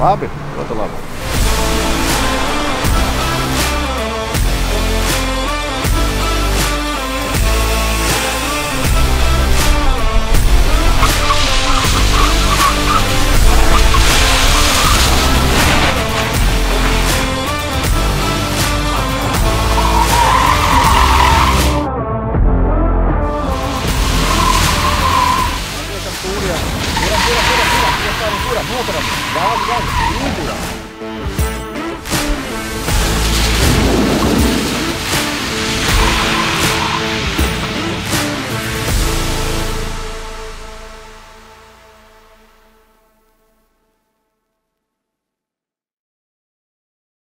Abre, bota lá. Restauratura, mūkram, dāvi gaļa, ūgurā.